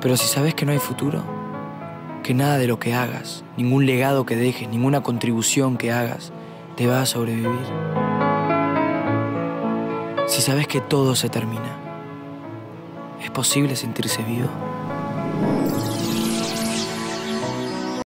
Pero si sabes que no hay futuro, que nada de lo que hagas, ningún legado que dejes, ninguna contribución que hagas, te va a sobrevivir. Si sabes que todo se termina, ¿es posible sentirse vivo?